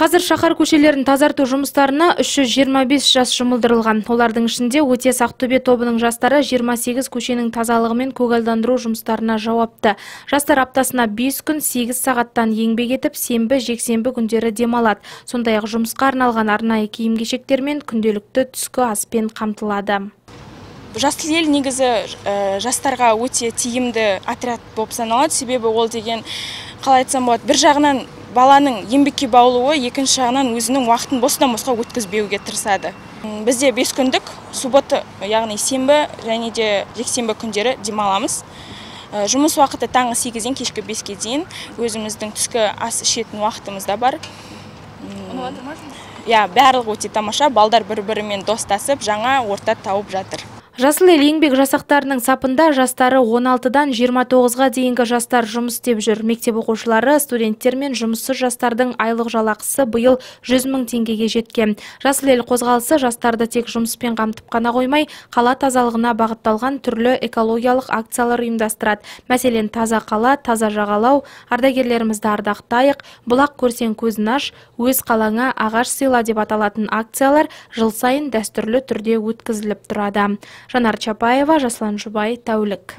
Қазір шаһар көшелерін тазарту жұмыстарына 325 жас жұмылдырылған. Олардың ішінде өте Ақтөбе тобының жастары 28 көшенің тазалығы мен көгалдандыру жұмыстарына жауапты. Жастар аптасына 5 күн 8 сағаттан еңбек етіп, сенбі, жексенбі күндері демалады. Сондай-ақ жұмысқа арналған арнайы киім-кешектер мен күнделікті түскі аспен қамтылады. жасыл ел негізі ә, жастарға өте тиімді отряд болып саналады себебі ол деген қалай айтсам болады бір жағынан баланың еңбекке баулуы екінші жағынан өзінің уақытын бостан босқа өткізбеуге тырысады. Бізде бес күндік суббота яғни сенбі және де жексенбі күндері демаламыз. Жұмыс уақыты таңғы сегізден кешкі беске дейін өзіміздің түскі ас ішетін уақытымыз да бар. Иә барлығы өте тамаша балдар бір бірімен достасып жаңа орта тауып жатыр. Жасыл ел еңбек жасақтарының сапында жастары 16-дан 29-ға дейінгі жастар жұмыс істеп жүр. Мектеп оқушылары, студенттер мен жұмыссыз жастардың айлық жалақысы биыл 100 мың теңгеге жеткен. Жасыл ел қозғалысы жастарды тек жұмыспен қамтып қана қоймай, қала тазалығына бағытталған түрлі экологиялық акциялар ұйымдастырады. Мәселен, таза қала, таза жағалау, ардагерлерімізді ардақтайық, бұлақ көрсең көзін аш, өз қалаңа ағаш сыйла деп аталатын акциялар жыл сайын дәстүрлі түрде өткізіліп тұрады. Жанар Чапаева, Жаслан Жұбай, Тәулік.